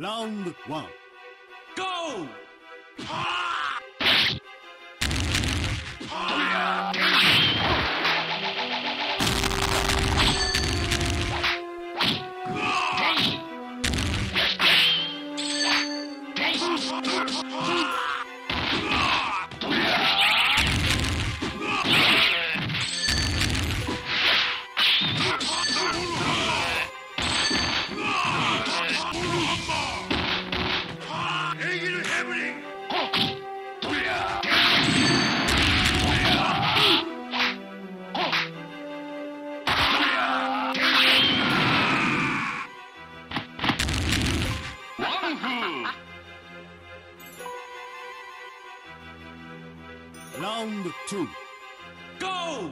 Round one. Go! Ah! Ah! Ah! Round two. Go!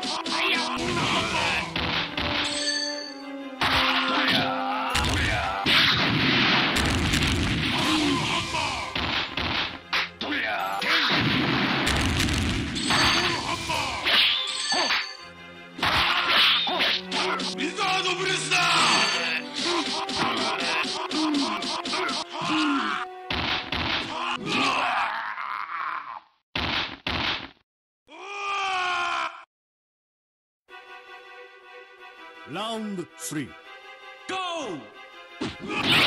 やった! Round three. Go! 왜